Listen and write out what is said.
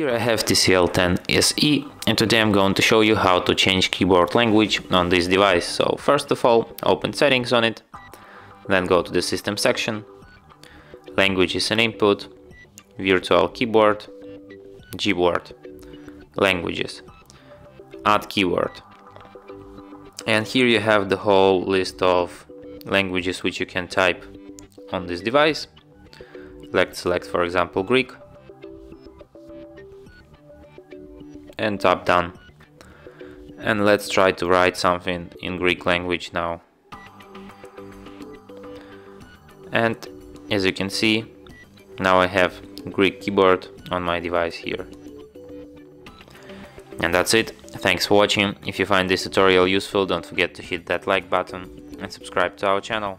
Here I have TCL10 SE and today I'm going to show you how to change keyboard language on this device. So first of all, open settings on it, then go to the system section, language is an input, virtual keyboard, Gboard, languages, add keyboard. And here you have the whole list of languages which you can type on this device. Let's select for example Greek and tap done. And let's try to write something in Greek language now. And as you can see, now I have Greek keyboard on my device here. And that's it. Thanks for watching. If you find this tutorial useful, don't forget to hit that like button and subscribe to our channel.